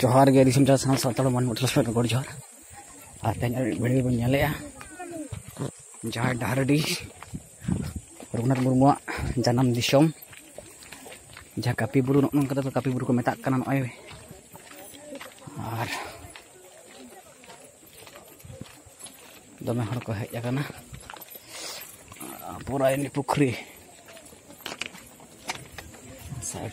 Johar geri sumca san satal man mutlas pen gor johar. Atenya beri bunya le ya. Johar dardi. Runar murmua janam disom. Jaka kapi buru nong kata tu kapi buru ko metak kanan oi. Ar. Dome har ko hek jaka na. Pura ini pukri. Saya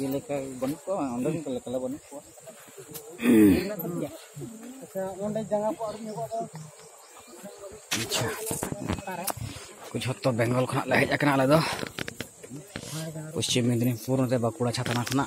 ये लेखा बनू अच्छा ओंडे जगह पर अच्छा कुछ हत्तो बेंगल खना ले हेज पश्चिम मेदिनीपुर बाकुड़ा छातना खना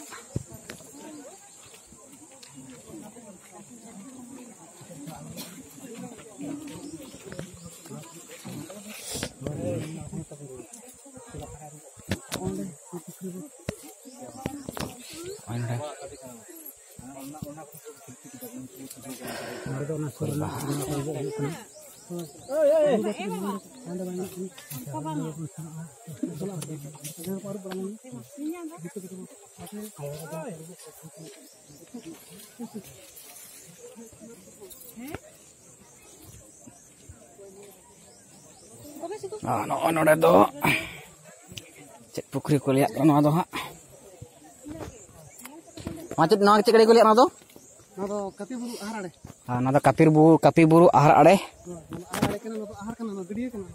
ᱱᱚᱜᱼᱚ ᱱᱚᱰᱮ ᱫᱚ ᱪᱮᱫ ᱯᱩᱠᱷᱨᱤ ᱠᱚ ᱞᱟᱹᱭᱟᱜ ᱠᱟᱱᱟ ᱱᱚᱣᱟ ᱫᱚ ᱦᱟᱸᱜ ᱢᱟᱪᱮᱫ ᱱᱚᱣᱟ ᱪᱮᱠᱲᱮ ᱠᱚ ᱞᱟᱹᱭᱟ ᱚᱱᱟ ᱫᱚ ᱱᱚᱣᱟ ᱫᱚ ᱠᱟᱯᱤ ᱵᱩᱨᱩ ᱟᱦᱟᱨ ᱟᱲᱮ ᱦᱟᱸ ᱱᱚᱣᱟ ᱫᱚ ᱠᱟᱯᱤᱨ ᱵᱩᱨᱩ ᱠᱟᱯᱤ ᱵᱩᱨᱩ ᱟᱦᱟᱨ ᱟᱲᱮ ᱟᱦᱟᱨ ᱟᱲᱮ ᱠᱟᱱᱟ ᱱᱚᱣᱟ ᱫᱚ ᱟᱦᱟᱨ ᱠᱟᱱᱟ ᱱᱚᱣᱟ ᱜᱟᱹᱰᱭᱟᱹ ᱠᱟᱱᱟ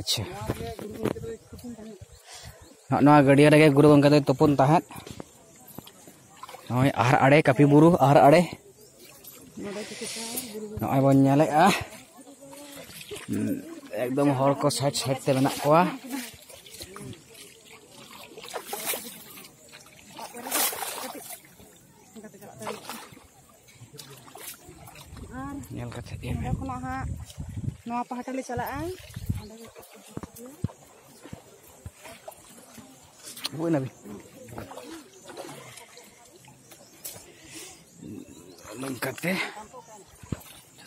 ᱟᱪᱪᱷᱟ ᱱᱚᱣᱟ ᱜᱟᱹᱰᱭᱟᱹ ᱨᱮᱜᱮ ᱜᱩᱨᱩ ᱜᱚᱝᱠᱮ ᱫᱚᱭ ᱛᱩᱯᱩᱱ ᱛᱟᱦᱮᱸᱫ ᱱᱚᱜᱼᱚᱭ ᱟᱦᱟᱨ ᱟᱲᱮ ᱠᱟᱯᱤ ᱵᱩᱨᱩ ᱟᱦᱟᱨ ᱟᱲᱮ ᱱᱚᱜᱼᱚᱭ ᱵᱚᱱ ᱧᱮᱞᱮᱜᱼᱟ ᱮᱠᱫᱚᱢ ᱦᱚᱲ ᱠᱚ ᱥᱟᱭᱤᱰ ᱥᱟᱭᱤᱰ ᱛᱮ ᱢᱮᱱᱟᱜ ᱠᱚᱣᱟ ᱧᱮᱞ ᱠᱟᱛᱮ ᱮᱢ ᱮᱢ ᱠᱷᱚᱱᱟᱜ ᱦᱟᱸᱜ ᱱᱚᱣᱟ ᱯᱟᱦᱴᱟ ᱞᱮ ᱪᱟᱞᱟᱜᱼᱟ ᱚᱸᱰᱮ ᱜᱮ ᱵᱩᱡ ᱱᱟᱵᱤᱱ ᱱᱚᱝᱠᱟᱛᱮ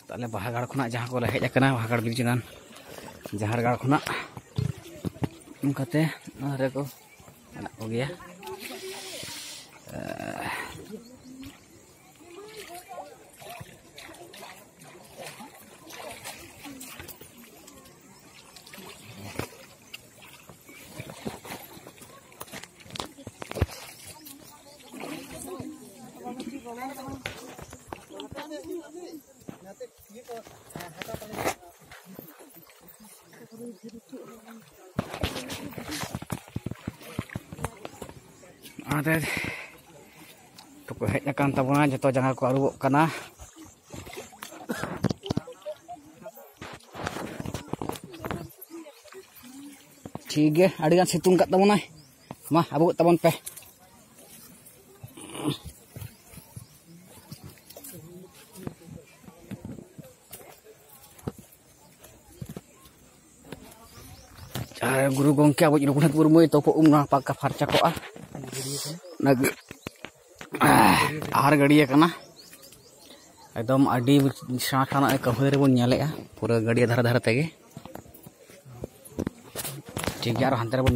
ᱛᱟᱦᱞᱮ ᱵᱟᱦᱟᱜᱟᱲ ᱠᱷᱚᱱᱟᱜ ᱡᱟᱦᱟᱸ ᱠᱚᱞᱮ ᱦᱮᱡ ᱟᱠᱟᱱᱟ ᱵᱟᱦᱟᱜᱟᱲ ᱵᱤᱨ ᱪᱮᱛᱟᱱ ᱡᱟᱦᱟᱨᱜᱟᱲ ᱠᱷᱚᱱᱟᱜ ᱱᱚᱝᱠᱟᱛᱮ ᱱᱚᱣᱟ ᱨᱮᱠᱚ ᱢᱮᱱᱟᱜ ᱠᱚᱜᱮᱭᱟ ada. Tukuheknya kan tabungan aja toh jangan aku arubuk karena Sige, ada yang situng kat tabunan mah abuk tabun peh. Cara guru gongki aku jadi kunat burmu itu kok umnah apa farca kok ah. Nag ah har gadi ya kena. Ah. Itu om adi sana kana kafir pun nyale ya. Pura gadi ya darah darah tadi. Cikgu arah hantar pun.